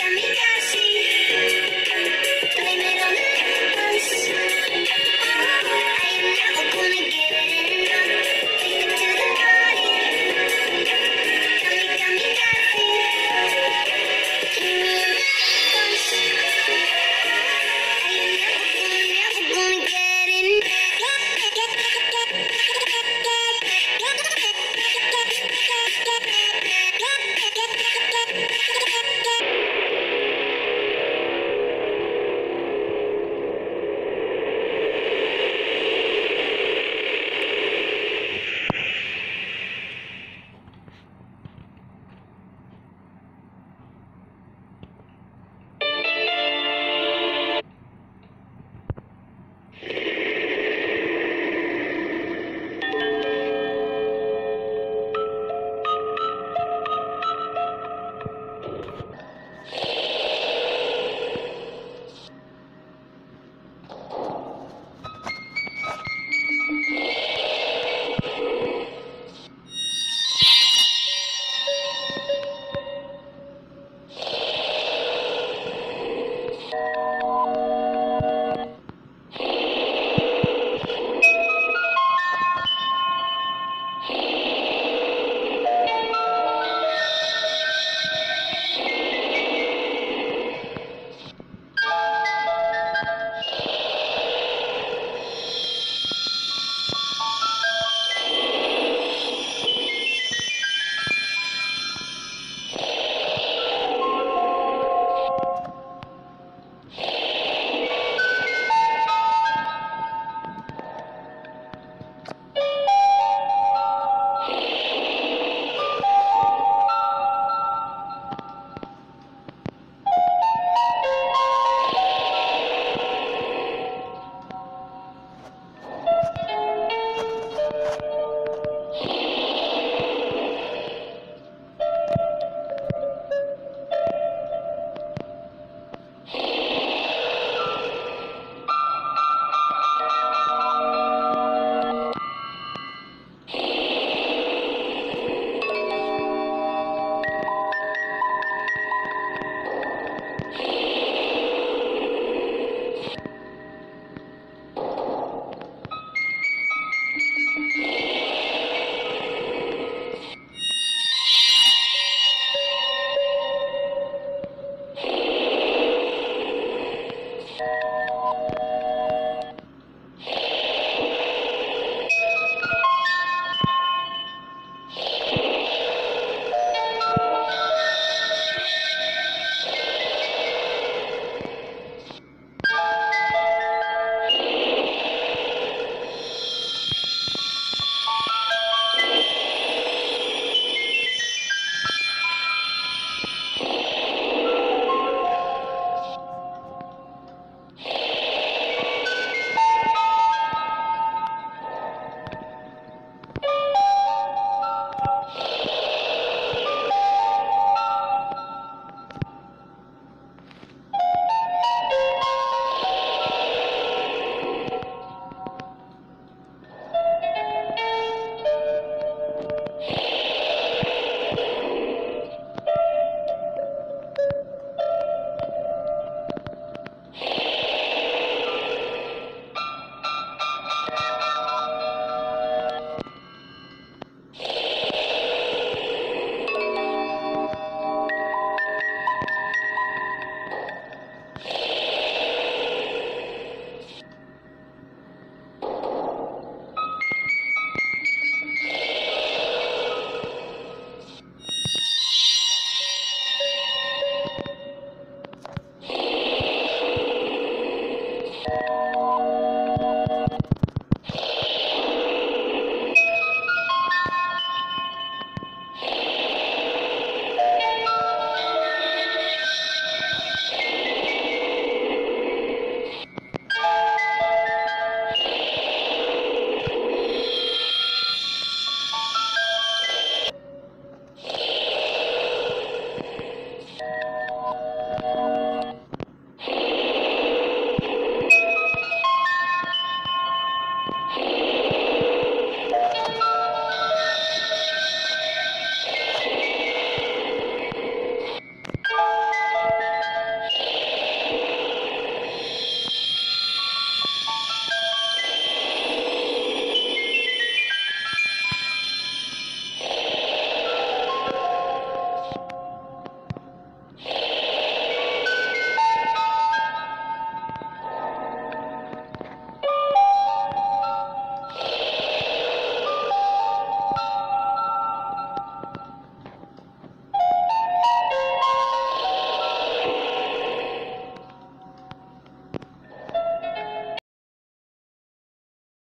kamikaze. Blame it on the us. I am never gonna get